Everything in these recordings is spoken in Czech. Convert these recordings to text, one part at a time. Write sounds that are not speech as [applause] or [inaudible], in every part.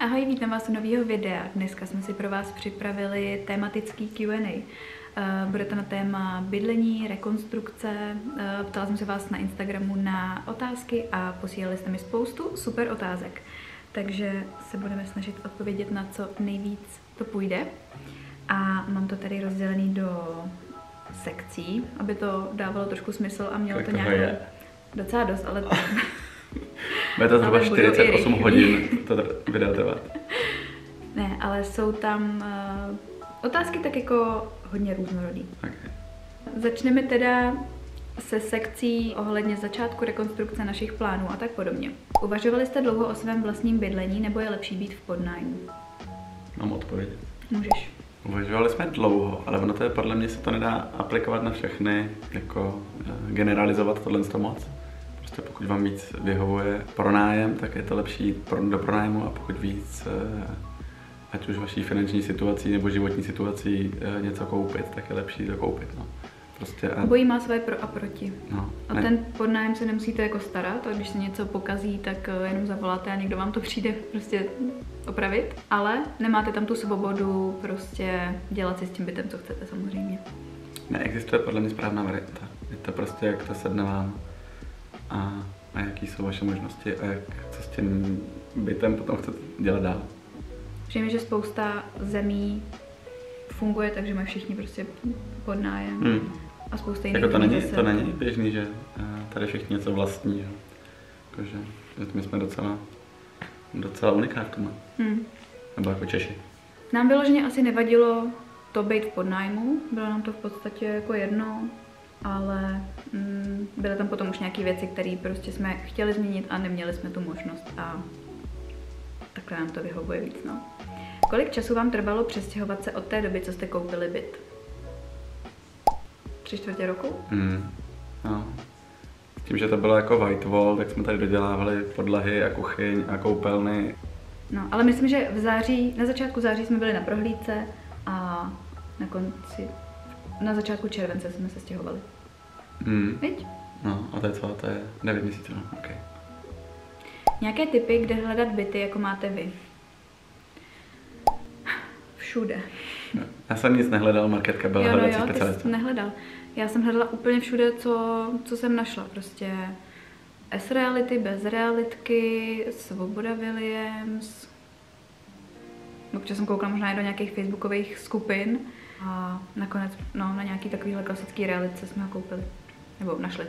Ahoj, vítám vás u nového videa. Dneska jsme si pro vás připravili tematický Q&A. Eh, bude to na téma bydlení, rekonstrukce. Eh, ptala jsem se vás na Instagramu na otázky a posílali jste mi spoustu super otázek. Takže se budeme snažit odpovědět na co nejvíc to půjde. A mám to tady rozdělený do sekcí, aby to dávalo trošku smysl a mělo Kolik to nějakou... je? Docela dost, ale [laughs] [laughs] Bude to zhruba Ale budou i 48 rychlý. hodin to video trvat. [laughs] ne, ale jsou tam uh, otázky tak jako hodně různorodý. Okay. Začneme teda se sekcí ohledně začátku rekonstrukce našich plánů a tak podobně. Uvažovali jste dlouho o svém vlastním bydlení nebo je lepší být v podnájmu? Mám odpovědět. Můžeš. Uvažovali jsme dlouho, ale ono to je podle mě se to nedá aplikovat na všechny, jako eh, generalizovat tohle to moc. Prostě pokud vám víc vyhovuje pronájem, tak je to lepší do pronájmu a pokud víc, eh, ať už vaší finanční situací nebo životní situací eh, něco koupit, tak je lepší to koupit. No. Prostě a, Obojí má své pro a proti. no, A ne- ten podnájem se nemusíte jako starat, a když se něco pokazí, tak eh, jenom zavoláte a někdo vám to [laughs] přijde prostě opravit. Ale nemáte tam tu svobodu prostě dělat si s tím bytem, co chcete samozřejmě. Neexistuje podle mě správná varianta. Je to prostě, jak to sedne vám a, a jaký jsou vaše možnosti a jak, co s tím bytem potom chcete dělat dál. Přijím, že spousta zemí funguje tak, že mají všichni prostě podnájem. Hmm. A spousta jiných Jako to není, zase- to není běžný, že eh, tady všichni něco vlastní. Že? Jakože, že my jsme docela, docela uniká v tomhle. Hmm. Nebo jako Češi. Nám vyloženě asi nevadilo to být v podnájmu, bylo nám to v podstatě jako jedno, ale mm, byly tam potom už nějaké věci, které prostě jsme chtěli změnit a neměli jsme tu možnost a takhle nám to vyhovuje víc. No. Kolik času vám trvalo přestěhovat se od té doby, co jste koupili byt? Tři čtvrtě roku? Hmm. No. Tím, že to bylo jako white wall, tak jsme tady dodělávali podlahy a kuchyň a koupelny. No, ale myslím, že v září, na začátku září jsme byli na prohlídce a na konci, na začátku července jsme se stěhovali. Hmm. Viď? No a to je co? To je 9 měsíců. No. Okay. Nějaké typy, kde hledat byty, jako máte vy? Všude. Já jsem nic nehledal, marketka byla jo, no hledací jo, specialista. nehledal. Já jsem hledala úplně všude, co, co jsem našla. Prostě S-reality, bez realitky, Svoboda Williams. Občas jsem koukala možná i do nějakých facebookových skupin a nakonec no, na nějaký takovýhle klasický realitce jsme ho koupili. Nebo našli.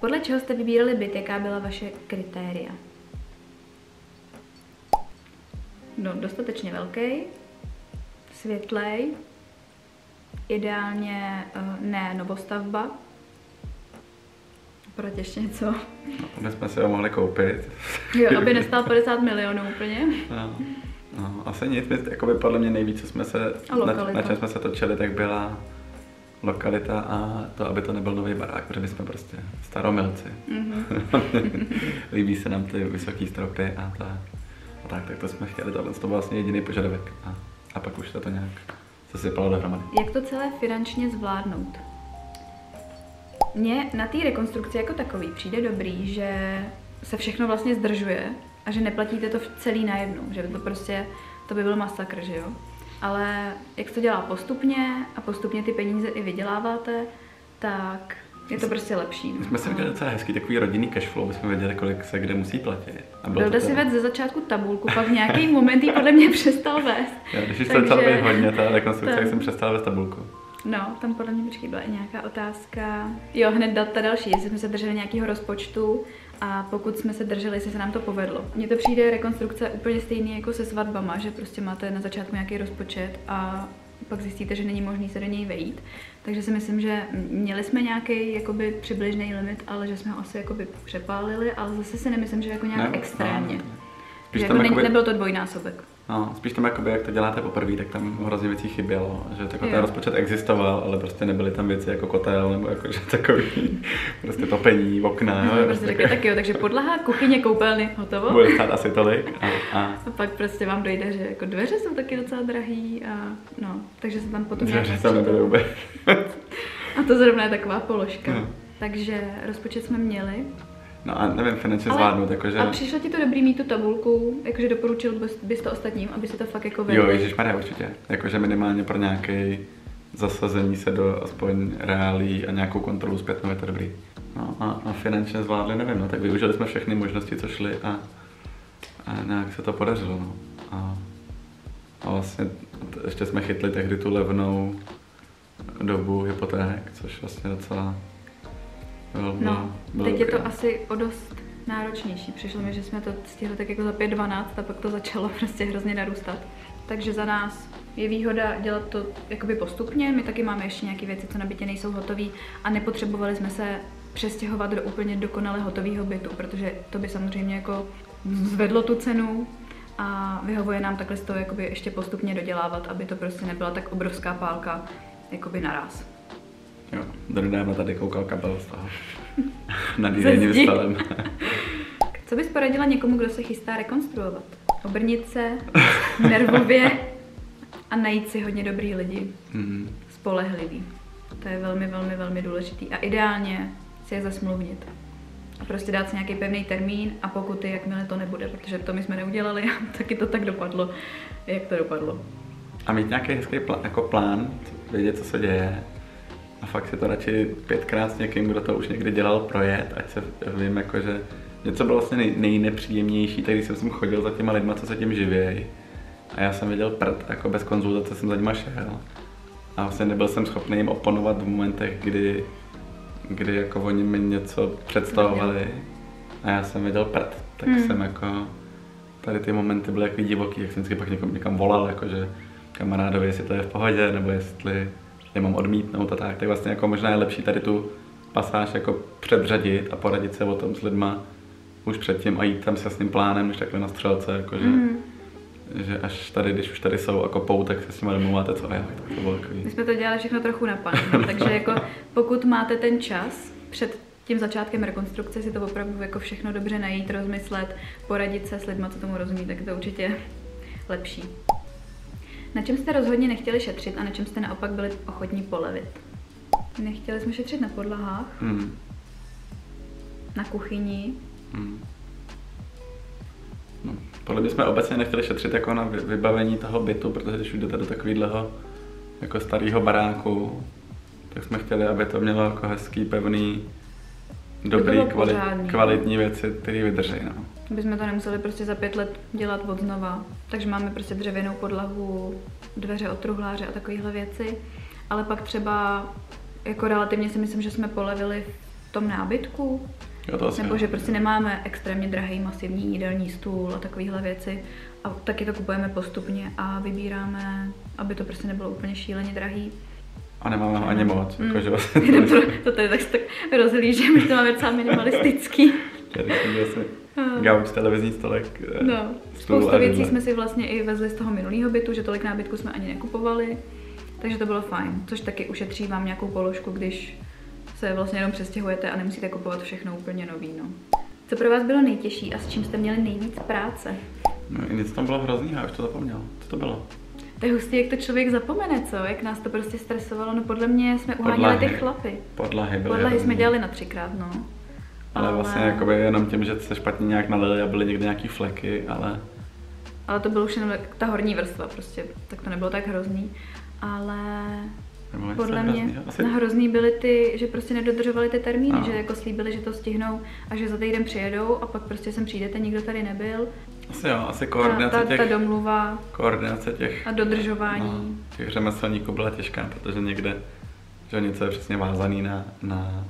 Podle čeho jste vybírali byt, jaká byla vaše kritéria? No, dostatečně velký, světlej, ideálně eh, ne novostavba. Proč ještě něco? No, aby jsme si ho mohli koupit. Jo, aby [laughs] nestál 50 milionů úplně. No, no, asi nic, my, jakoby podle mě nejvíc, co jsme se, na, na čem jsme se točili, tak byla lokalita a to, aby to nebyl nový barák, protože my jsme prostě staromilci. Mhm. [laughs] Líbí se nám ty vysoké stropy a, ta, a tak, tak to jsme chtěli, tohle to byl vlastně jediný požadavek a, a pak už se to nějak sesypalo dohromady. Jak to celé finančně zvládnout? Mně na té rekonstrukci jako takový přijde dobrý, že se všechno vlastně zdržuje a že neplatíte to celý najednou, že to prostě, to by byl masakr, že jo? Ale jak se to dělá postupně a postupně ty peníze i vyděláváte, tak je to prostě lepší. no. My jsme si udělali docela hezký takový rodinný cashflow, aby jsme věděli, kolik se kde musí platit. A bylo Vilda to si vedl ze začátku tabulku, pak v nějaký moment jí podle mě přestal vést. Já, když už začalo být hodně, ta rekonstrukce, tak jsem přestal ve tabulku. No, tam podle mě počkej, byla i nějaká otázka. Jo, hned data ta další, jestli jsme se drželi nějakého rozpočtu a pokud jsme se drželi, jestli se nám to povedlo. Mně to přijde rekonstrukce úplně stejný jako se svatbama, že prostě máte na začátku nějaký rozpočet a pak zjistíte, že není možný se do něj vejít. Takže si myslím, že měli jsme nějaký jakoby přibližný limit, ale že jsme ho asi jakoby přepálili, ale zase si nemyslím, že jako nějak Ne, extrémně. no, že Spíš jako tam, ne, jakoby, nebyl to dvojnásobek. no, spíš tam, jakoby, jak to děláte poprvé, tak tam hrozně věcí chybělo. Že jako ten rozpočet existoval, ale prostě nebyly tam věci jako kotel nebo jako, že takový [laughs] prostě topení, okna. No, jo, prostě řekli, tak jo, takže podlaha, kuchyně, koupelny, hotovo. Bude stát asi tolik. A, a A pak prostě vám dojde, že jako dveře jsou taky docela drahý a no, takže se tam potom že tam nebyly vůbec. A to zrovna je taková položka. No. Takže rozpočet jsme měli. No a nevím, finančně Ale- zvládnout, jakože... A přišlo ti to dobrý mít tu tabulku, jakože doporučil bys, bys to ostatním, aby si to fakt jako vedli? Jo, ježišmarja, určitě. Jakože minimálně pro nějaký zasazení se do aspoň reálí a nějakou kontrolu zpětnou je to dobrý. No a, a finančně zvládli, nevím, no tak využili jsme všechny možnosti, co šly a, a nějak se to podařilo, no. A, a vlastně ještě jsme chytli tehdy tu levnou dobu hypoték, což vlastně docela bylo, No, bylo teď je to asi o dost náročnější. Přišlo mi, že jsme to stihli tak jako za 5-12 a pak to začalo [laughs] prostě hrozně narůstat. Takže za nás je výhoda dělat to jakoby postupně. My taky máme ještě nějaké věci, co na bytě nejsou hotové a nepotřebovali jsme se přestěhovat do úplně dokonale hotového bytu, protože to by samozřejmě jako zvedlo tu cenu a vyhovuje nám takhle z toho jakoby ještě postupně dodělávat, aby to prostě nebyla tak obrovská pálka jakoby naraz. Jo, donedávna tady koukal kabel z toho. [laughs] Nad jiným zdi. stolem. [laughs] Co bys poradila někomu, kdo se chystá rekonstruovat? Obrnit se nervově a najít si hodně dobrý lidi, mm. spolehlivý. To je velmi, velmi, velmi důležitý. A ideálně si je zasmluvnit. A prostě dát si nějaký pevný termín a pokuty, jakmile to nebude, protože to my jsme neudělali a [laughs] taky to tak dopadlo, jak to dopadlo. A mít nějaký hezký plán, jako plán, vědět, co se děje. A fakt si to radši pětkrát s někým, kdo to už někdy dělal, projet, ať se vím, jako, že něco bylo vlastně nej, nejnepříjemnější, tak když jsem sem chodil za těma lidma, co se tím živějí. A já jsem viděl prd, jako bez konzultace jsem za nima šel. A vlastně nebyl jsem schopný jim oponovat v momentech, kdy, kdy jako oni mi něco představovali. A já jsem viděl prd, tak Hmm. jsem jako tady ty momenty byly jako divoký, jak jsem vždycky pak někom, někam volal, jakože kamarádovi, jestli to je v pohodě, nebo jestli je mám odmítnout a tak, tak vlastně jako možná je lepší tady tu pasáž jako předřadit a poradit se o tom s lidma už předtím a jít tam se s tím plánem, už takhle na střelce, jakože, Mm. že až tady, když už tady jsou jako pou, tak se s nimi domluváte, co a jak, tak to bylo takový. My jsme to dělali všechno trochu na paměť, [laughs] takže jako pokud máte ten čas před tím začátkem rekonstrukce si to opravdu jako všechno dobře najít, rozmyslet, poradit se s lidmi, co tomu rozumí, tak je to určitě lepší. Na čem jste rozhodně nechtěli šetřit a na čem jste naopak byli ochotní polevit? Nechtěli jsme šetřit na podlahách, Hmm. na kuchyni, Hmm. No, podle mě jsme obecně nechtěli šetřit jako na vy- vybavení toho bytu, protože když jdete do takového jako starého baráku, tak jsme chtěli, aby to mělo jako hezký, pevný, dobrý, kvali- pořádný. kvalitní věci, které vydrží. No. Aby jsme to nemuseli prostě za pět let dělat od znova. Takže máme prostě dřevěnou podlahu, dveře od truhláře a takovéhle věci. Ale pak třeba jako relativně si myslím, že jsme polevili v tom nábytku, Jo, to asi nebo že prostě nemáme extrémně drahý masivní jídelní stůl a takovéhle věci. A taky to kupujeme postupně a vybíráme, aby to prostě nebylo úplně šíleně drahý. A nemáme ho ani moc. Mm. Jako, že [laughs] to, to tady tak, tak rozhlížím, že to máme docela minimalistický. Asi gauč, televizní stolek, eh, No, spoustu věcí jsme si vlastně i vezli z toho minulého bytu, že tolik nábytku jsme ani nekupovali, takže to bylo fajn, což taky ušetří vám nějakou položku, když se vlastně jenom přestěhujete a nemusíte kupovat všechno úplně nový, no. Co pro vás bylo nejtěžší a s čím jste měli nejvíc práce? No, i nic tam bylo hrozný, já už to zapomněl. Co to bylo? To je hustý, jak to člověk zapomene, co? Jak nás to prostě stresovalo. No podle mě jsme uháněli ty chlapy. Podlahy byly Podlahy jsme dělali na třikrát, no. Ale vlastně jakoby jenom tím, že se špatně nějak nalili a byly někde nějaký fleky, ale Ale to bylo už jenom ta horní vrstva prostě, tak to nebylo tak hrozný. Ale něco Podle mě hroznýho. Asi hrozný byly ty, že prostě nedodržovali ty termíny, No. že jako slíbili, že to stihnou a že za týden přijedou a pak prostě sem přijdete, nikdo tady nebyl. Asi jo, asi Ta, koordinace ta, těch, ta domluva koordinace těch, a dodržování. no, těch řemeslníků byla těžká, protože někde, že něco je přesně vázaný na, na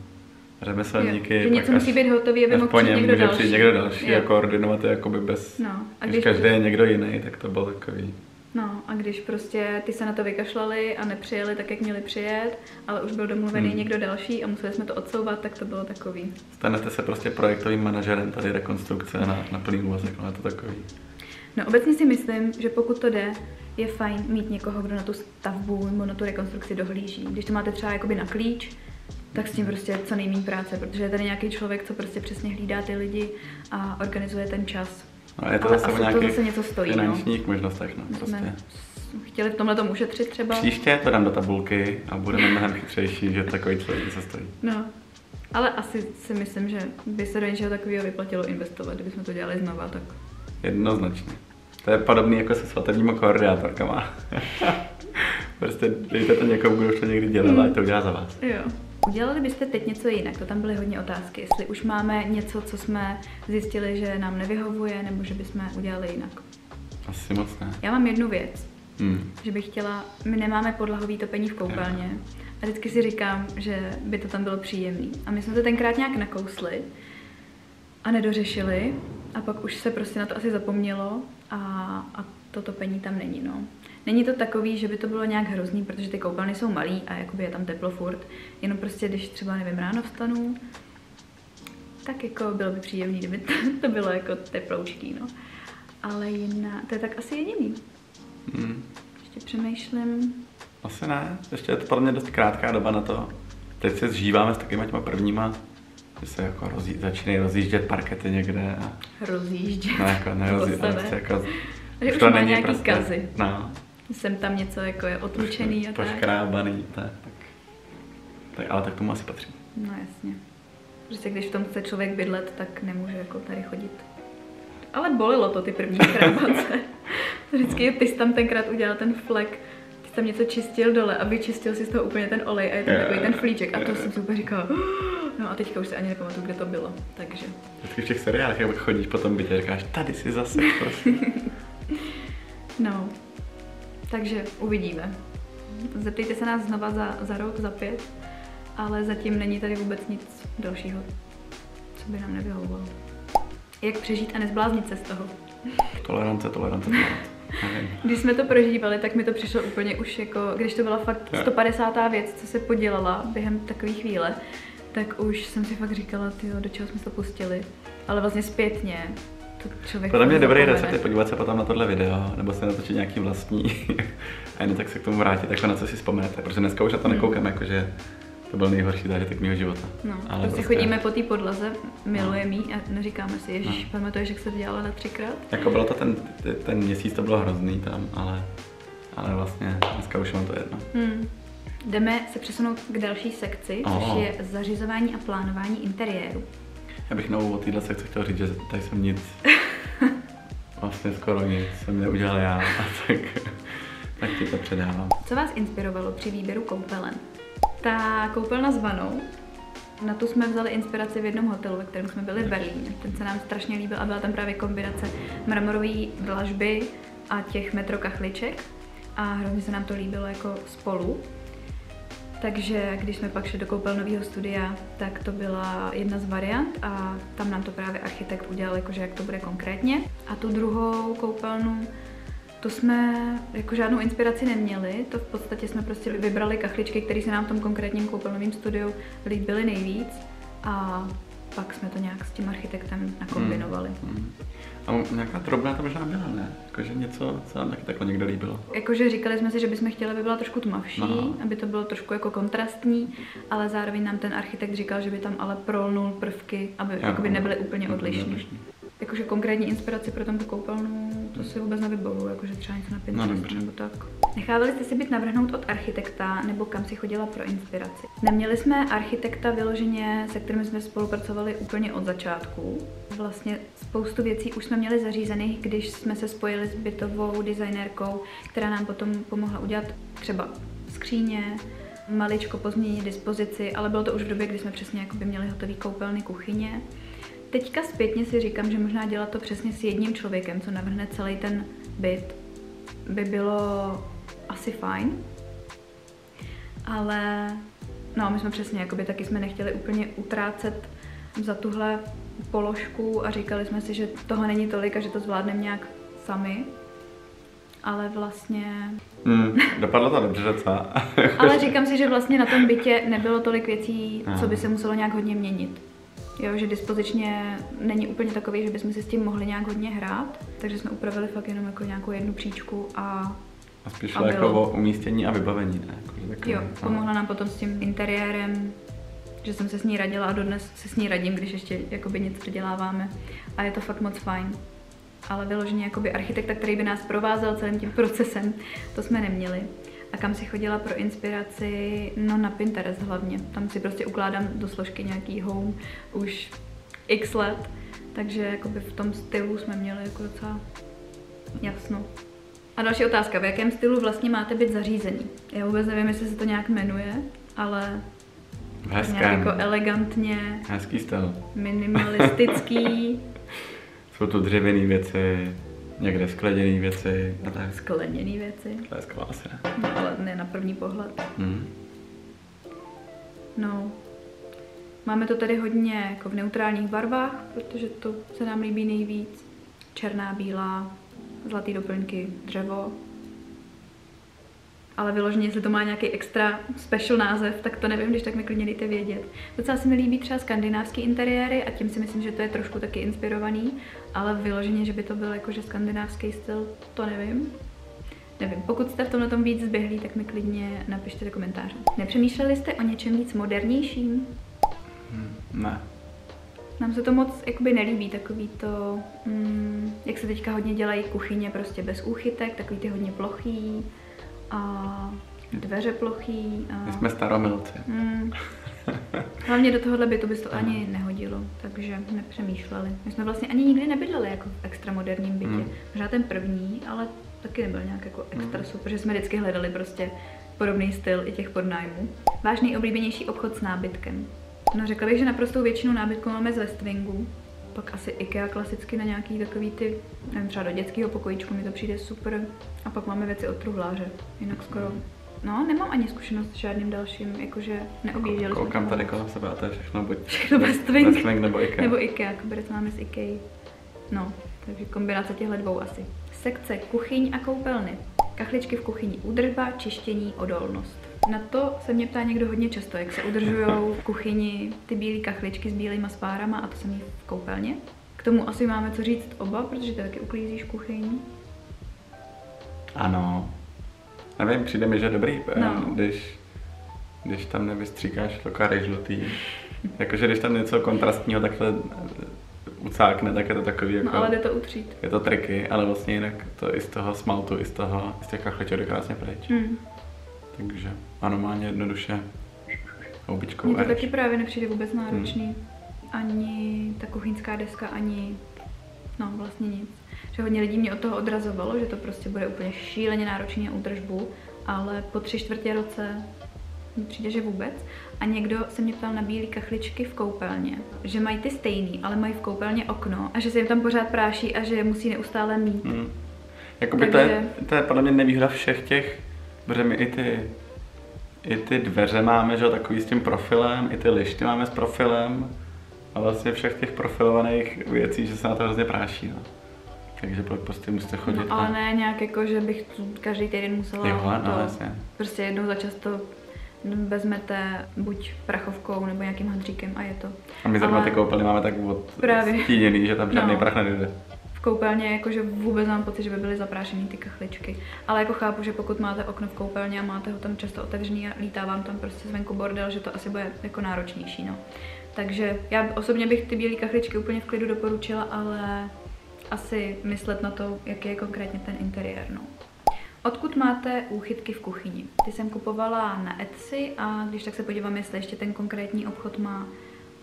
řemeslníky. Jo, že něco musí být hotový, aby mohl po přijít něm někdo může další. přijít někdo další Jo. a koordinovat je jakoby bez, No, a když, když, každý je někdo jiný, tak to bylo takový. no, a když prostě ty se na to vykašlali a nepřijeli tak, jak měli přijet, ale už byl domluvený Hmm. někdo další a museli jsme to odsouvat, tak to bylo takový. Stanete se prostě projektovým manažerem tady rekonstrukce na, na plný úvazek, no je to takový. No obecně si myslím, že pokud to jde, je fajn mít někoho, kdo na tu stavbu nebo na tu rekonstrukci dohlíží. Když to máte třeba jakoby na klíč, tak s tím prostě co nejméně práce, protože je tady nějaký člověk, co prostě přesně hlídá ty lidi a organizuje ten čas. No, je to Ale zase asi to zase něco stojí, no. finančních možnostech, no, prostě. jsme chtěli v tomhle tomu ušetřit třeba. Příště to dám do tabulky a budeme mnohem chytřejší, že takový člověk se stojí. No. Ale asi si myslím, že by se do něčeho takového vyplatilo investovat, kdybychom to dělali znova, tak Jednoznačně. To je podobný jako se svatebníma koordinátorkama. [laughs] prostě dejte to někomu, kdo už to někdy dělal, a to udělá za vás. jo. Udělali byste teď něco jinak? To tam byly hodně otázky. Jestli už máme něco, co jsme zjistili, že nám nevyhovuje, nebo že bychom udělali jinak. Asi moc ne. Já mám jednu věc, Hmm. že bych chtěla, my nemáme podlahový topení v koupelně a vždycky si říkám, že by to tam bylo příjemný. A my jsme to tenkrát nějak nakousli a nedořešili a pak už se prostě na to asi zapomnělo a, a to topení tam není, no. Není to takový, že by to bylo nějak hrozný, protože ty koupelny jsou malý a jakoby je tam teplo furt, jenom prostě, když třeba, nevím, ráno vstanu, tak jako bylo by příjemný, kdyby to, [laughs] to bylo jako teploučký, no. Ale jiná, to je tak asi jediný. Hmm. Ještě přemýšlím. Asi ne. Ještě je to podle mě dost krátká doba na to. Teď se zžíváme s takovýma těma prvníma, že se jako rozjí, začínají rozjíždět parkety někde. A, Rozjíždět. no, jako nerozjí, To [laughs] se ale ne. prostě jako, Že už má nějaký kazy. No, Jsem tam něco jako je otlučený a tak. poškrábaný, tak, tak, tak. ale tak tomu asi patří. No jasně. Prostě když v tom chce člověk bydlet, tak nemůže jako tady chodit. Ale bolilo to ty první krábace. [laughs] Vždycky ty jsi tam tenkrát udělal ten flek, ty jsi tam něco čistil dole a vyčistil si z toho úplně ten olej a je tam takový ten flíček a to jsem si úplně říkala, [gasps] no a teďka už se ani nepamatuju, kde to bylo, takže. Vždycky v těch seriálech, jak chodíš po tom bytě, říkáš, tady si zase prostě. [laughs] No, takže uvidíme. Zeptejte se nás znova za, za rok, za pět, ale zatím není tady vůbec nic dalšího, co by nám nevyhovovalo. Jak přežít a nezbláznit se z toho. Tolerance, tolerance, tolerance. Když jsme to prožívali, tak mi to přišlo úplně už jako, když to byla fakt Jo. 150. věc, co se podělala během takové chvíle, tak už jsem si fakt říkala, ty do čeho jsme se to pustili. Ale vlastně zpětně člověk Podle mě dobrý recept je podívat se potom na tohle video, nebo si natočit nějaký vlastní [laughs] a jen tak se k tomu vrátit, jako na co si vzpomenete, protože dneska už na to Hmm. nekoukám, jakože to byl nejhorší zážitek mého života. No, Ale prostě prostě- chodíme po té podlaze, milujeme jí a neříkáme si, ježiš, No. pamatuješ, jak se to dělala na třikrát? Jako bylo to ten, ten měsíc, to bylo hrozný tam, ale, ale vlastně dneska už mám to jedno. Hmm. Jdeme se přesunout k další sekci, což Oh. je zařizování a plánování interiéru. Já bych novou o téhle sekci chtěl říct, že tady jsem nic, [laughs] vlastně skoro nic jsem neudělal já, a tak, tak ti to předávám. Co vás inspirovalo při výběru koupelen? Ta koupelna s vanou, na tu jsme vzali inspiraci v jednom hotelu, ve kterém jsme byli v Berlíně. Ten se nám strašně líbil a byla tam právě kombinace mramorové dlažby a těch metrokachliček a hrozně se nám to líbilo jako spolu. Takže když jsme pak šli do koupelnového studia, tak to byla jedna z variant a tam nám to právě architekt udělal, jakože jak to bude konkrétně. A tu druhou koupelnu, to jsme jako žádnou inspiraci neměli, to v podstatě jsme prostě vybrali kachličky, které se nám v tom konkrétním koupelnovém studiu líbily nejvíc a pak jsme to nějak s tím architektem nakombinovali. Hmm. A nějaká drobná to možná byla, ne? Jakože něco, co nám taky takhle někdo líbilo. Jakože říkali jsme si, že bychom chtěli, aby byla trošku tmavší, Aha. aby to bylo trošku jako kontrastní, ale zároveň nám ten architekt říkal, že by tam ale prolnul prvky, aby Jo. jakoby nebyly úplně odlišný. Jakože konkrétní inspiraci pro tomto koupelnu, to si vůbec nevybavuju, jakože třeba něco na Pinterestu dobře. nebo tak. Nechávali jste si být navrhnout od architekta, nebo kam si chodila pro inspiraci? Neměli jsme architekta vyloženě, se kterým jsme spolupracovali úplně od začátku. Vlastně spoustu věcí už jsme měli zařízených, když jsme se spojili s bytovou designérkou, která nám potom pomohla udělat třeba skříně, maličko pozměnit dispozici, ale bylo to už v době, kdy jsme přesně jakoby měli hotový koupelny, kuchyně. Teďka zpětně si říkám, že možná dělat to přesně s jedním člověkem, co navrhne celý ten byt, by bylo asi fajn. Ale no, my jsme přesně, jakoby taky jsme nechtěli úplně utrácet za tuhle položku a říkali jsme si, že toho není tolik a že to zvládneme nějak sami. Ale vlastně... Hmm, dopadlo to dobře, co? [laughs] Ale říkám si, že vlastně na tom bytě nebylo tolik věcí, co by se muselo nějak hodně měnit. Jo, že dispozičně není úplně takový, že bychom si s tím mohli nějak hodně hrát, takže jsme upravili fakt jenom jako nějakou jednu příčku a A spíš A jako o umístění a vybavení, ne? Jakože takové, jo, no. pomohla nám potom s tím interiérem, že jsem se s ní radila a dodnes se s ní radím, když ještě jakoby něco doděláváme a je to fakt moc fajn. Ale vyloženě jakoby architekta, který by nás provázel celým tím procesem, to jsme neměli. A kam si chodila pro inspiraci? No na Pinterest hlavně. Tam si prostě ukládám do složky nějaký home už x let. Takže jakoby v tom stylu jsme měli jako docela jasno. A další otázka, v jakém stylu vlastně máte být zařízení? Já vůbec nevím, jestli se to nějak jmenuje, ale Hezké. nějak jako elegantně, Hezký styl. minimalistický, [laughs] Jsou tu dřevěné věci, někde skleněné věci a tak. skleněný věci. To je skvělá asi, ne? No, ale ne na první pohled. Hmm. No. Máme to tady hodně jako v neutrálních barvách, protože to se nám líbí nejvíc. Černá, bílá, zlatý doplňky, dřevo. Ale vyloženě, jestli to má nějaký extra special název, tak to nevím, když tak mi klidně dejte vědět. Docela se mi líbí třeba skandinávský interiéry a tím si myslím, že to je trošku taky inspirovaný, ale vyloženě, že by to byl jakože skandinávský styl, to nevím. Nevím, pokud jste v tomhle tom víc zběhlí, tak mi klidně napište do komentáře. Nepřemýšleli jste o něčem víc modernějším? Hmm. Ne. Nám se to moc jakoby nelíbí, takový to, mm, jak se teďka hodně dělají kuchyně prostě bez úchytek, takový ty hodně plochý a dveře plochý. A, My jsme staromilci. mm, [laughs] hlavně do tohohle bytu by to ani nehodilo, takže nepřemýšleli. My jsme vlastně ani nikdy nebydleli jako v extra moderním bytě. Mm. Možná ten první, ale taky nebyl nějak jako extra super, že jsme vždycky hledali prostě podobný styl i těch podnájmů. Váš nejoblíbenější obchod s nábytkem? No řekla bych, že naprostou většinu nábytku máme z Westwingu. Pak asi IKEA klasicky na nějaký takový ty, nevím, třeba do dětského pokojíčku mi to přijde super. A pak máme věci od truhláře. Jinak skoro, no nemám ani zkušenost s žádným dalším, jakože neobjížděli jsme Koukám tady kolem sebe a to je všechno buď Všechno Westwing. Westwing nebo IKEA. Nebo IKEA, koberec máme z IKEA. No, takže kombinace těchto dvou asi. Sekce kuchyň a koupelny. Kachličky v kuchyni údržba, čištění, odolnost. Na to se mě ptá někdo hodně často, jak se udržují v kuchyni ty bílé kachličky s bílýma spárama a to samý v koupelně. K tomu asi máme co říct oba, protože ty taky uklízíš kuchyň. Ano. Nevím, přijde mi, že dobrý, eh, No. když, když tam nevystříkáš to kary žlutý. Jakože když tam něco kontrastního takhle eh, ucákne, tak je to takový jako... No ale jde to utřít. Je to triky, ale vlastně jinak to i z toho smaltu, i z toho, z těch kachliček jde krásně pryč. Hmm. Takže ano, má jednoduše houbičkou Mně to a taky právě nepřijde vůbec náročný. Ani ta kuchyňská deska, ani no vlastně nic. Že hodně lidí mě od toho odrazovalo, že to prostě bude úplně šíleně náročný na údržbu, ale po tři čtvrtě roce mi přijde, že vůbec. A někdo se mě ptal na bílé kachličky v koupelně, že mají ty stejný, ale mají v koupelně okno a že se jim tam pořád práší a že je musí neustále mít. Hmm. Jakoby to, je, Takže- to je podle mě nevýhoda všech těch, protože my i ty, i ty dveře máme, že jo, takový s tím profilem, i ty lišty máme s profilem a vlastně všech těch profilovaných věcí, že se na to hrozně práší, no. Takže pak prostě musíte chodit No, ale a... ne nějak jako, že bych každý týden musela Jo, no, to jasně. Prostě jednou za čas to vezmete buď prachovkou nebo nějakým handříkem a je to. A my zrovna Ale- ty koupelny máme tak od Právě. stíněný, že tam žádný No. prach nedojde. V koupelně jakože vůbec mám pocit, že by byly zaprášený ty kachličky. Ale jako chápu, že pokud máte okno v koupelně a máte ho tam často otevřený a lítá vám tam prostě zvenku bordel, že to asi bude jako náročnější, no. Takže já osobně bych ty bílé kachličky úplně v klidu doporučila, ale asi myslet na to, jaký je konkrétně ten interiér, no. Odkud máte úchytky v kuchyni? Ty jsem kupovala na Etsy a když tak se podívám, jestli ještě ten konkrétní obchod má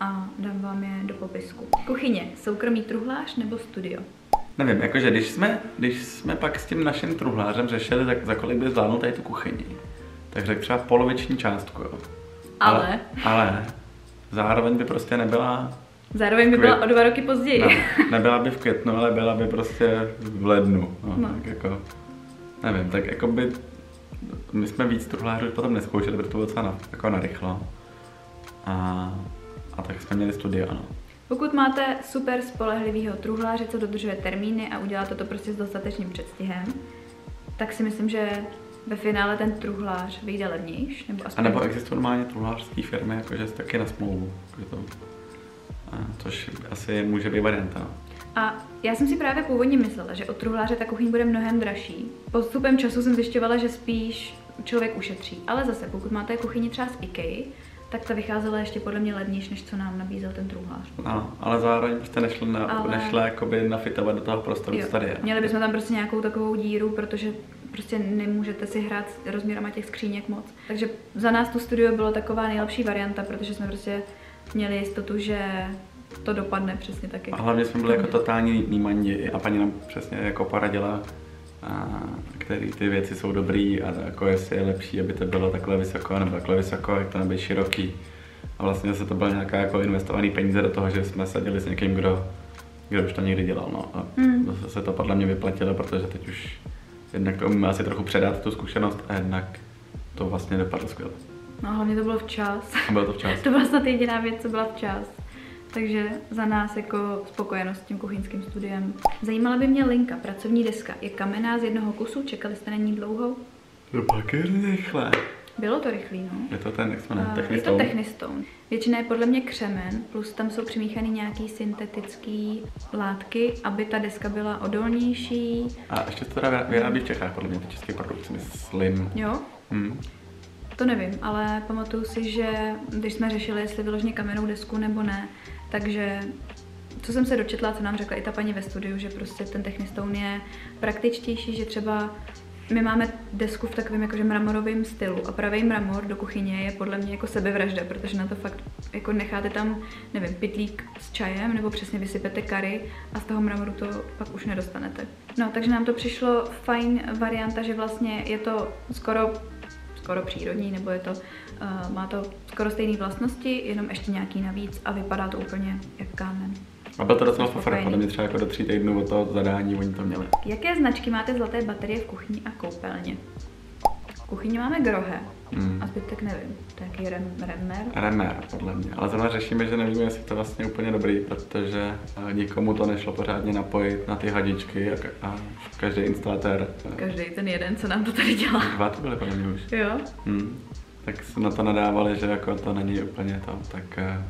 a dám vám je do popisku. Kuchyně, soukromý truhlář nebo studio? Nevím, jakože když jsme, když jsme pak s tím naším truhlářem řešili, tak za kolik by zvládnul tady tu kuchyni, tak řekl třeba poloviční částku, jo. Ale? Ale zároveň by prostě nebyla, Zároveň by byla o dva roky později. no, nebyla by v květnu, ale byla by prostě v lednu. No, No. Tak jako, nevím, tak jako by, my jsme víc truhlářů potom neskoušeli, protože to bylo docela na, jako narychlo. A, a tak jsme měli studio, ano. Pokud máte super spolehlivého truhláře, co dodržuje termíny a uděláte to prostě s dostatečným předstihem, tak si myslím, že ve finále ten truhlář vyjde levnější. Nebo A aspoň... nebo existují normálně truhlářské firmy, jakože taky na smlouvu. Že to, a, což asi může být varianta. no. A já jsem si právě původně myslela, že od truhláře ta kuchyň bude mnohem dražší. Postupem času jsem zjišťovala, že spíš člověk ušetří. Ale zase, pokud máte kuchyni třeba z IKEA, tak ta vycházela ještě podle mě levnější, než co nám nabízel ten truhlář. Ano, ale zároveň prostě nešlo, na, Ale- nešlo jakoby nafitovat do toho prostoru, co tady je. Měli bychom tam prostě nějakou takovou díru, protože prostě nemůžete si hrát s rozměrama těch skříněk moc. Takže za nás tu studio bylo taková nejlepší varianta, protože jsme prostě měli jistotu, že to dopadne přesně taky. A hlavně jsme byli jako totální nímandi a paní nám přesně jako poradila, a který ty věci jsou dobrý a jako jestli je lepší, aby to bylo takhle vysoko nebo takhle vysoko, jak to nebyl široký. A vlastně zase to bylo nějaká jako investovaný peníze do toho, že jsme sadili s někým, kdo, kdo už to někdy dělal. No. A Mm. zase se to podle mě vyplatilo, protože teď už jednak to umíme asi trochu předat tu zkušenost a jednak to vlastně dopadlo skvěle. No hlavně to bylo včas. A bylo to včas. [laughs] to byla snad jediná věc, co byla včas. Takže za nás jako spokojenost s tím kuchyňským studiem. Zajímala by mě linka, pracovní deska. Je kamenná z jednoho kusu, čekali jste na ní dlouho? To pak je rychle. Bylo to rychlý, no. Je to ten, jak se jmenuje, A Je to technistone. Většina je podle mě křemen, plus tam jsou přimíchaný nějaký syntetický látky, aby ta deska byla odolnější. A ještě to teda vyrábí v Čechách, podle mě, ty české produkce, myslím. Jo, Hmm. to nevím, ale pamatuju si, že když jsme řešili, jestli vyložně kamennou desku nebo ne, takže co jsem se dočetla, co nám řekla i ta paní ve studiu, že prostě ten Technistone je praktičtější, že třeba my máme desku v takovém jakože mramorovém stylu a pravý mramor do kuchyně je podle mě jako sebevražda, protože na to fakt jako necháte tam, nevím, pitlík s čajem nebo přesně vysypete kary a z toho mramoru to pak už nedostanete. No, takže nám to přišlo fajn varianta, že vlastně je to skoro skoro přírodní, nebo je to, uh, má to skoro stejné vlastnosti, jenom ještě nějaký navíc a vypadá to úplně jak kámen. A byl to docela fofr, podle mě třeba jako do tří týdnů od toho zadání oni to měli. Jaké značky máte zlaté baterie v kuchyni a koupelně? V kuchyni máme grohe Hmm. a zbytek nevím. Jaký rem, remmer? Remer, podle mě. Ale zrovna řešíme, že nevíme, jestli to vlastně úplně dobrý, protože eh, nikomu to nešlo pořádně napojit na ty hadičky a, a každý instalatér. eh, Každý ten jeden, co nám to tady dělá. Dva to byly podle mě už. Jo? Hmm. Tak se na to nadávali, že jako to není úplně to, tak, eh,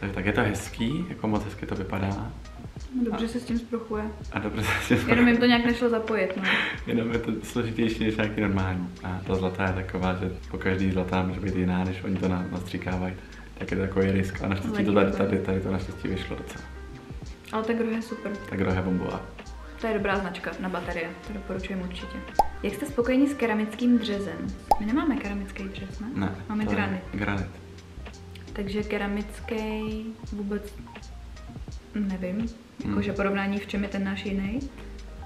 tak, tak je to hezký, jako moc hezky to vypadá. No, dobře se s tím spruchuje. A dobře se Jenom jim to nějak nešlo zapojit, no. Jenom je to složitější než nějaký normální. A ta zlatá je taková, že po každý zlatá může být jiná, než oni to na- nastříkávají. Tak je to takový risk. A naštěstí to tady, tady, tady to naštěstí vyšlo docela. Ale ta grohe je super. Tak rohe bombová. To je dobrá značka na baterie, to doporučujem určitě. Jak jste spokojeni s keramickým dřezem? My nemáme keramický dřez, ne? Ne, Máme granit. Granit. Takže keramický vůbec nevím, Hmm. jakože porovnání v čem je ten náš jiný.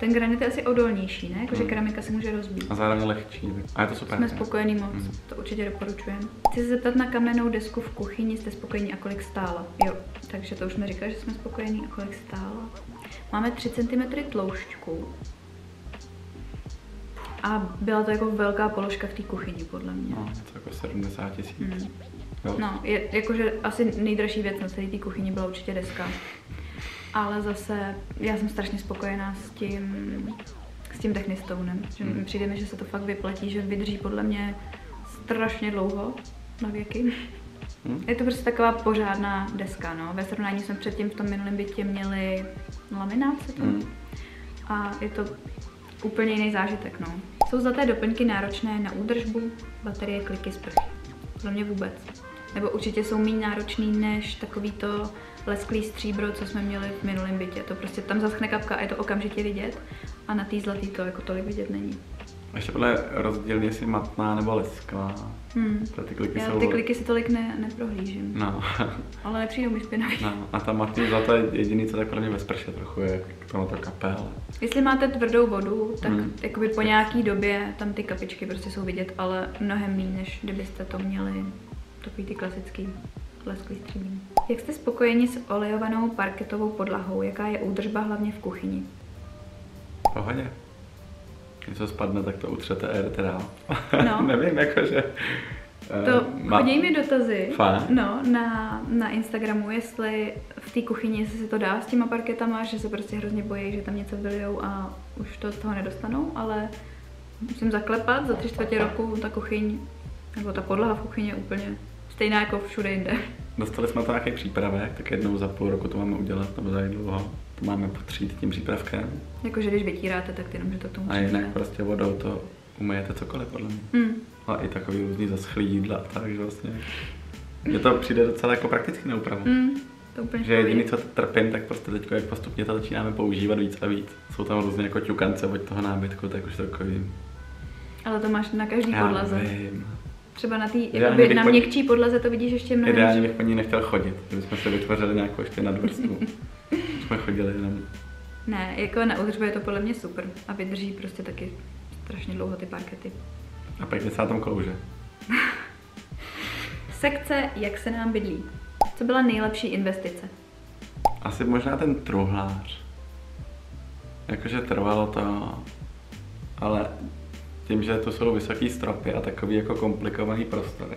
Ten granit je asi odolnější, ne? Jakože Hmm. keramika se může rozbít. A zároveň lehčí. A je to super. Jsme spokojení moc, Hmm. to určitě doporučujeme. Chci se zeptat na kamennou desku v kuchyni, jste spokojení a kolik stála? Jo, takže to už jsme říkali, že jsme spokojení a kolik stála. Máme 3 cm tloušťku. A byla to jako velká položka v té kuchyni, podle mě. No, něco jako 70 tisíc. Hmm. Jo. No, je, jakože asi nejdražší věc na celé té kuchyni byla určitě deska. Ale zase já jsem strašně spokojená s tím, s tím Technistonem. Že Hmm. přijde mi, že se to fakt vyplatí, že vydrží podle mě strašně dlouho na věky. Hm? Je to prostě taková pořádná deska, no. Ve srovnání jsme předtím v tom minulém bytě měli laminát, se to Hmm. a je to úplně jiný zážitek, no. Jsou zlaté doplňky náročné na údržbu, baterie, kliky, sprchy. Za mě vůbec. Nebo určitě jsou méně náročný než takový to lesklý stříbro, co jsme měli v minulém bytě. To prostě tam zaschne kapka a je to okamžitě vidět. A na té zlatý to jako tolik vidět není. Ještě podle rozdíl, jestli matná nebo lesklá. Hmm. Ty kliky Já jsou... ty kliky si tolik ne, neprohlížím, No, [laughs] ale nepřijdou mi špinavý. no, a ta matný zlatá je jediný, co tak podle mě ve sprše trochu je, k tomu to kapel. Jestli máte tvrdou vodu, tak Hmm. jakoby po nějaký době tam ty kapičky prostě jsou vidět, ale mnohem méně, než kdybyste to měli takový ty klasický lesklý stříbrný. Jak jste spokojeni s olejovanou parketovou podlahou? Jaká je údržba hlavně v kuchyni? Pohodě. Něco spadne, tak to utřete a jedete dál. No. [laughs] Nevím, jakože... eh, To má- chodí mi dotazy Fakt? no, na, na Instagramu, jestli v té kuchyni jestli se to dá s těma parketama, že se prostě hrozně bojí, že tam něco vylijou a už to z toho nedostanou, ale musím zaklepat, za tři čtvrtě roku ta kuchyň, nebo ta podlaha v kuchyni je úplně stejná jako všude jinde. Dostali jsme to nějaký přípravek, tak jednou za půl roku to máme udělat, nebo za dlouho. To máme potřít tím přípravkem. Jakože když vytíráte, tak jenom, že to k tomu A jinak přijde. prostě vodou to umyjete cokoliv, podle mě. Hmm. A i takový různý zaschlý jídla, takže vlastně... Mně to přijde docela jako prakticky na úpravu. Hmm. To úplně že jediný, co trpím, tak prostě teď, jak postupně to začínáme používat víc a víc. Jsou tam různě jako ťukance od toho nábytku, tak už takový... Ale to máš na každý Já podlaze. vím. Třeba na Ideálně bych na měkčí podlaze to vidíš ještě mnohem Ideálně bych po ní nechtěl chodit, jsme si vytvořili nějakou ještě nadvrstvu. jsme chodili jenom. Ne, jako na údržbu je to podle mě super a vydrží prostě taky strašně dlouho ty parkety. A pak se na tom klouže. [laughs] Sekce, jak se nám bydlí. Co byla nejlepší investice? Asi možná ten truhlář. Jakože trvalo to, ale tím, že tu jsou vysoký stropy a takový jako komplikovaný prostory,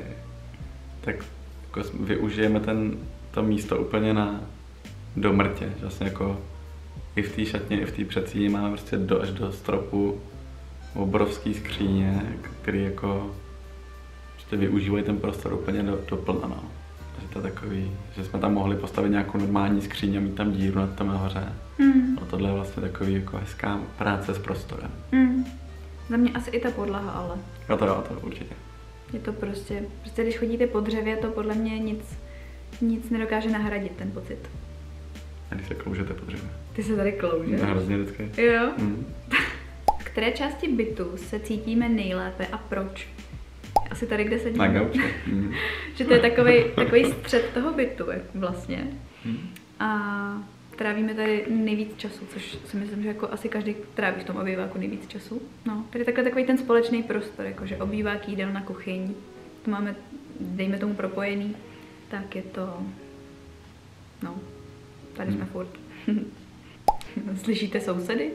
tak jako využijeme ten, to místo úplně na do mrtě. Že Vlastně jako i v té šatně, i v té předsíni máme prostě do, až do stropu obrovský skříně, který jako prostě využívají ten prostor úplně do, doplno. No. Že to je takový, že jsme tam mohli postavit nějakou normální skříň a mít tam díru na tom nahoře. Hmm. A tohle je vlastně takový jako hezká práce s prostorem. Hmm. Za mě asi i ta podlaha, ale Jo to jo, to určitě. je to prostě, prostě když chodíte po dřevě, to podle mě nic, nic nedokáže nahradit ten pocit. A když se kloužete po dřevě. Ty se tady kloužeš. No, hrozně vždycky. Jo. Mm. V [laughs] které části bytu se cítíme nejlépe a proč? Asi tady, kde sedíme. Na gauči. Mm. [laughs] Že to je takový, takový střed toho bytu vlastně. Mm. A trávíme tady nejvíc času, což si myslím, že jako asi každý tráví v tom obýváku nejvíc času. No, tady takhle takový ten společný prostor, jakože obývák, jídelna, kuchyň, to máme, dejme tomu propojený, tak je to, no, tady jsme Hmm. furt. [laughs] Slyšíte sousedy?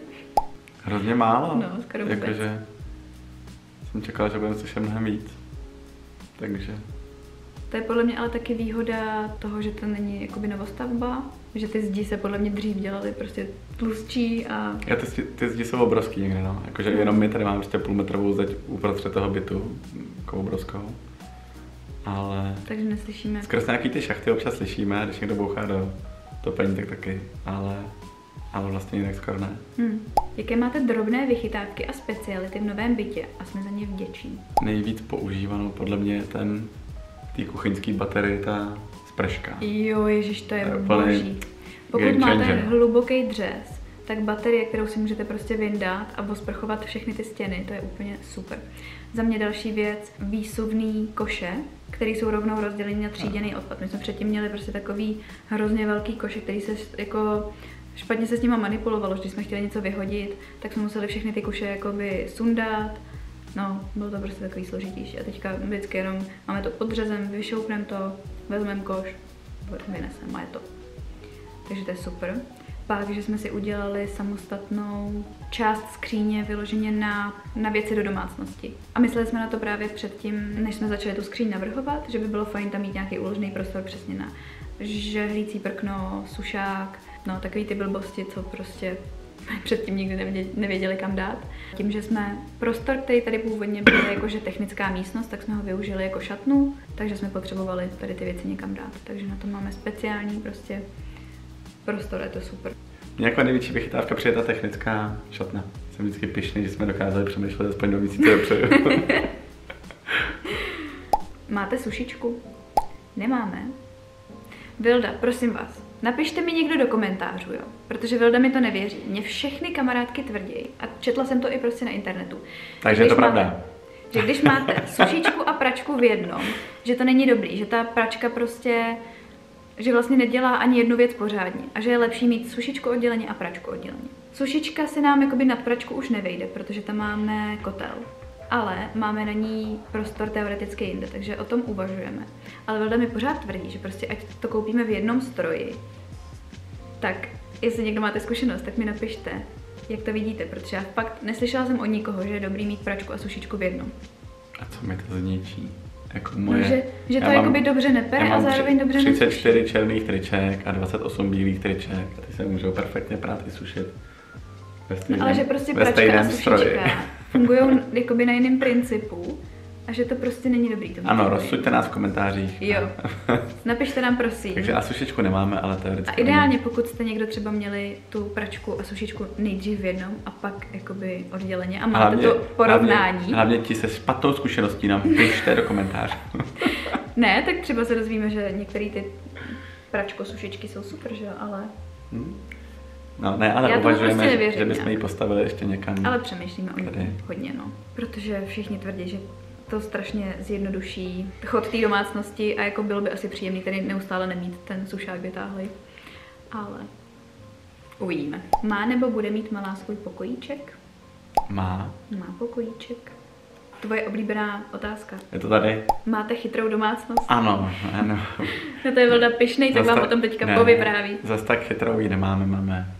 Hrozně málo. No, skoro vůbec. Jakože jsem čekala, že budeme slyšet mnohem víc. Takže To je podle mě ale taky výhoda toho, že to není jakoby novostavba, že ty zdi se podle mě dřív dělaly prostě tlustší a já ty, zdi- ty zdi jsou obrovský někde, no. Jakože jenom my tady máme prostě půlmetrovou zeď uprostřed toho bytu, jako obrovskou. Ale takže neslyšíme. skrz nějaký ty šachty občas slyšíme, když někdo bouchá do topení, tak taky. Ale, ale vlastně jinak skoro ne. Hmm. Jaké máte drobné vychytávky a speciality v novém bytě a jsme za ně vděční? Nejvíc používanou podle mě je ten té kuchyňské baterie, ta sprška. Jo, ježiš, to je To je úplně boží. Pokud máte hluboký dřez, tak baterie, kterou si můžete prostě vyndat a osprchovat všechny ty stěny, to je úplně super. Za mě další věc, výsuvný koše, které jsou rovnou rozdělený na tříděný odpad. My jsme předtím měli prostě takový hrozně velký koše, který se jako špatně se s nima manipulovalo, že když jsme chtěli něco vyhodit, tak jsme museli všechny ty koše jakoby sundat, No, bylo to prostě takový složitější. A teďka vždycky jenom máme to pod řezem, vyšoupneme to, vezmeme koš, vyneseme a je to. Takže to je super. Pak, že jsme si udělali samostatnou část skříně vyloženě na, na věci do domácnosti. A mysleli jsme na to právě předtím, než jsme začali tu skříň navrhovat, že by bylo fajn tam mít nějaký uložený prostor přesně na žehlící prkno, sušák, no takový ty blbosti, co prostě [laughs] předtím nikdy nevěděli, nevěděli kam dát. Tím, že jsme prostor, který tady původně byl jakože technická místnost, tak jsme ho využili jako šatnu, takže jsme potřebovali tady ty věci někam dát. Takže na to máme speciální prostě prostor, je to super. Mě jako největší vychytávka přijde ta technická šatna. Jsem vždycky pišný, že jsme dokázali přemýšlet aspoň do měsíce dopředu. [laughs] Máte sušičku? Nemáme. Vilda, prosím vás, napište mi někdo do komentářů, jo? Protože Vilda mi to nevěří. Mě všechny kamarádky tvrdí, a četla jsem to i prostě na internetu. Takže je to máte- pravda. Že když máte [laughs] sušičku a pračku v jednom, že to není dobrý, že ta pračka prostě, že vlastně nedělá ani jednu věc pořádně a že je lepší mít sušičku odděleně a pračku odděleně. Sušička se nám jakoby nad pračku už nevejde, protože tam máme kotel. Ale máme na ní prostor teoreticky jinde, takže o tom uvažujeme. Ale Vilda mi pořád tvrdí, že prostě ať to koupíme v jednom stroji, tak jestli někdo máte zkušenost, tak mi napište, jak to vidíte, protože já fakt neslyšela jsem od nikoho, že je dobrý mít pračku a sušičku v jednom. A co mi to zničí? Jako No, moje... že, že to jakoby dobře nepere a zároveň tři- dobře 34 černých triček a 28 bílých triček. A ty se můžou perfektně prát i sušit. Ve No, stejném, ale že prostě ve pračka a stejném stroji. Fungují jakoby na jiném principu a že to prostě není dobrý. To Ano, rozsuďte nás v komentářích. Jo. [laughs] Napište nám prosím. Takže a sušičku nemáme, ale A teoreticky. ideálně, pokud jste někdo třeba měli tu pračku a sušičku nejdřív v jednom a pak jakoby odděleně a máte to porovnání. Hlavně, hlavně ti se špatnou zkušeností nám pište do komentářů. [laughs] Ne, tak třeba se dozvíme, že některé ty pračko sušičky jsou super, že jo, ale... Hmm. No ne, ale Já uvažujeme, prostě že, nevěřím že bychom ji postavili ještě někam. Ale přemýšlíme o ní hodně, no. Protože všichni tvrdí, že to strašně zjednoduší chod té domácnosti a jako bylo by asi příjemný tady neustále nemít ten sušák vytáhlej. Ale uvidíme. Má nebo bude mít malá svůj pokojíček? Má. Má pokojíček. Tvoje oblíbená otázka. Je to tady? Máte chytrou domácnost? Ano, ano. No to je Vilda pišnej, tak vám o tom teďka ne, povypráví. Zas tak chytrou ji nemáme, máme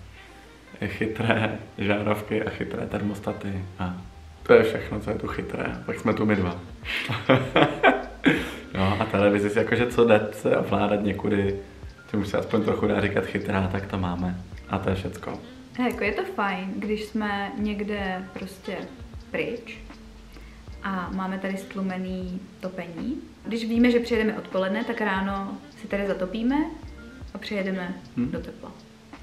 chytré žárovky a chytré termostaty a to je všechno, co je tu chytré. Tak jsme tu my dva. [laughs] no a televizi si jakože co jde se ovládat někudy, čemu se aspoň trochu dá říkat chytrá, tak to máme. A to je všecko. He, jako je to fajn, když jsme někde prostě pryč a máme tady stlumený topení. Když víme, že přijedeme odpoledne, tak ráno si tady zatopíme a přijedeme Hm. do tepla.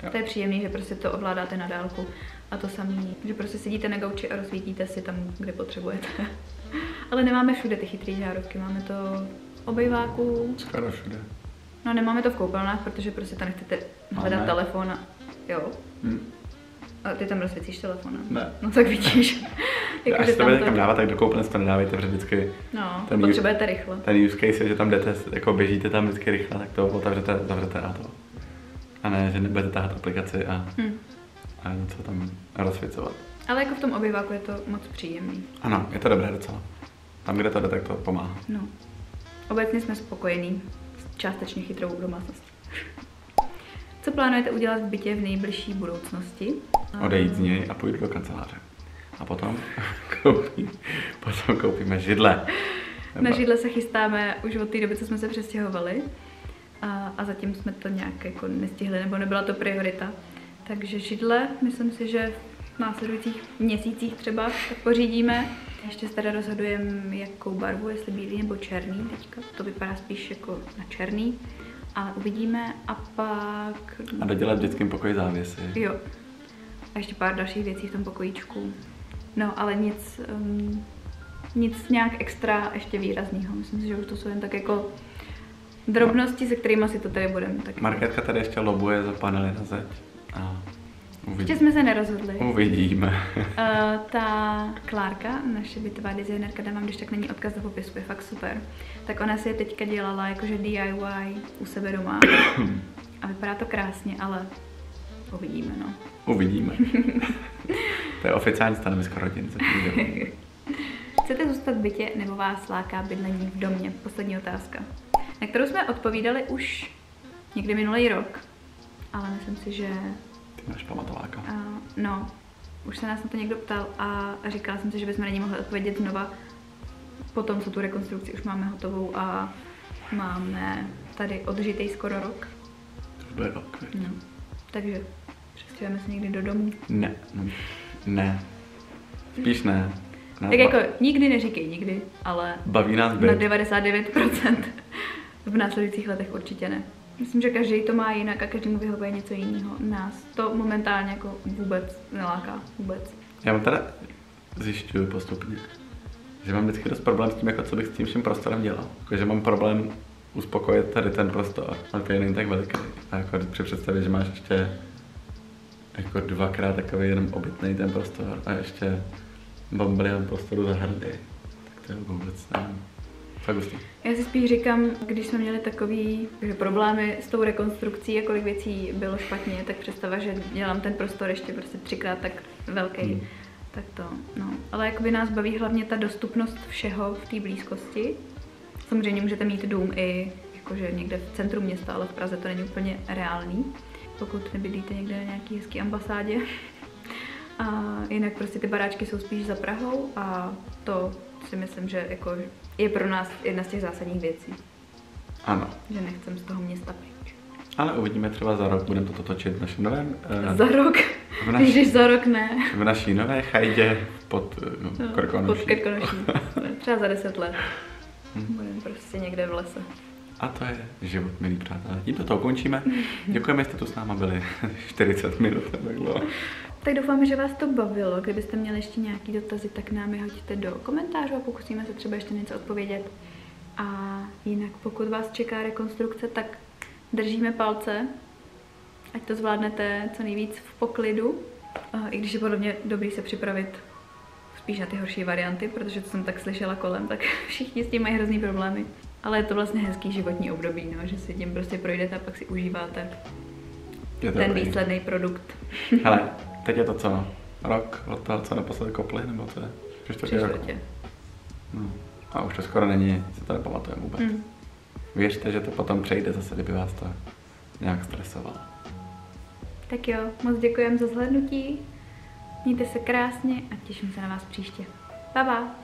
Jo. To je příjemný, že prostě to ovládáte na dálku. A to samý, že prostě sedíte na gauči a rozsvítíte si tam, kde potřebujete. [laughs] Ale nemáme všude ty chytré žárovky, máme to v obejváku, Skoro všude. no nemáme to v koupelnách, protože prostě tam nechcete hledat Máme. telefon a jo. Hm. A ty tam rozsvícíš telefon? Ne. No tak vidíš. [laughs] Jako, Až to někam dávat, tak do koupelny to nedávejte, protože vždycky No, ten potřebujete rychle. ten use case je, že tam jdete, jako běžíte tam vždycky rychle, tak to otevřete, zavřete a to. A ne, že nebudete tahat aplikaci a, Hm. a něco tam rozsvěcovat. Ale jako v tom obyváku je to moc příjemný. Ano, je to dobré docela. Tam, kde to jde, tak to pomáhá. No. Obecně jsme spokojení s částečně chytrou domácností. Co plánujete udělat v bytě v nejbližší budoucnosti? Odejít z něj a půjdu do kanceláře. A potom, [laughs] koupí, potom koupíme židle. Na židle se chystáme už od té doby, co jsme se přestěhovali. A, a zatím jsme to nějak jako nestihli, nebo nebyla to priorita. Takže židle, myslím si, že v následujících měsících třeba tak pořídíme. Ještě se teda rozhodujeme, jakou barvu, jestli bílý nebo černý teďka. To vypadá spíš jako na černý. Ale uvidíme a pak... A dodělat v dětském pokoji závěsy. Jo. A ještě pár dalších věcí v tom pokojíčku. No, ale nic, um, nic nějak extra ještě výrazného. Myslím si, že už to jsou jen tak jako drobnosti, se kterými si to tady budeme. Tak Marketka tady ještě lobuje za panely na zeď. A ještě uvidíme. jsme se nerozhodli. Uvidíme. Uh, [laughs] ta Klárka, naše bytová designerka, dám vám když tak není odkaz do popisku, je fakt super. Tak ona si je teďka dělala jakože DIY u sebe doma. [coughs] A vypadá to krásně, ale uvidíme, no. Uvidíme. [laughs] to je oficiální stanovisko rodin. [laughs] Chcete zůstat v bytě nebo vás láká bydlení v domě? Poslední otázka. Na kterou jsme odpovídali už někdy minulý rok, ale myslím si, že Ty máš pamatováka. uh, no, už se nás na to někdo ptal a říkala jsem si, že bychom na ní mohli odpovědět znova po tom, co tu rekonstrukci už máme hotovou a máme tady odžitej skoro rok. To bude rok. No. Takže přestěhujeme se někdy do domu. Ne, ne. Spíš ne. ne Tak jako nikdy neříkej nikdy, ale Baví nás Na být. 99% v následujících letech určitě ne. Myslím, že každý to má jinak a každému vyhovuje něco jiného. Nás to momentálně jako vůbec neláká. Vůbec. Já mám teda zjišťuju postupně, že mám vždycky dost problém s tím, jako co bych s tím vším prostorem dělal. Jako, že mám problém uspokojit tady ten prostor, ale to není tak veliký. A jako při představě, že máš ještě jako dvakrát takový jenom obytný ten prostor a ještě bambilion prostoru zahrady, tak to je vůbec nevím. Fakt hustý. Já si spíš říkám, když jsme měli takový že problémy s tou rekonstrukcí a kolik věcí bylo špatně, tak představa, že dělám ten prostor ještě prostě třikrát tak velký, Hmm. tak to, no. Ale jakoby nás baví hlavně ta dostupnost všeho v té blízkosti. Samozřejmě můžete mít dům i jakože někde v centru města, ale v Praze to není úplně reálný, pokud nebydlíte někde na nějaký hezký ambasádě. A jinak prostě ty baráčky jsou spíš za Prahou a to si myslím, že jako je pro nás jedna z těch zásadních věcí, Ano, že nechcem z toho města pryč. ale uvidíme třeba za rok, budeme to točit v našem novém, eh, Za rok, v, když za rok ne. v naší nové chajdě pod eh, no, No, Krkonoší. Pod Krkonoší. Třeba za deset let. Hm. Budeme prostě někde v lese. A to je život, milí přátelé. Tímto to ukončíme. Děkujeme, že jste tu s náma byli [laughs] 40 minut. Tak bylo. Tak doufáme, že vás to bavilo. Kdybyste měli ještě nějaký dotazy, tak nám je hoďte do komentářů a pokusíme se třeba ještě něco odpovědět. A jinak, pokud vás čeká rekonstrukce, tak držíme palce, ať to zvládnete co nejvíc v poklidu, i když je podle mě dobrý se připravit spíš na ty horší varianty, protože to jsem tak slyšela kolem, tak [laughs] všichni s tím mají hrozný problémy. Ale je to vlastně hezký životní období, no, že si tím prostě projdete a pak si užíváte Je ten dobrý. výsledný produkt. Hele, [laughs] teď je to co? Rok od toho, co naposledy kopli, nebo co je? Tři čtvrtě roku. No. A už to skoro není, si to nepamatujeme vůbec. Mm. Věřte, že to potom přejde zase, kdyby vás to nějak stresovalo. Tak jo, moc děkujem za zhlédnutí. Mějte se krásně a těším se na vás příště. Pa, pa.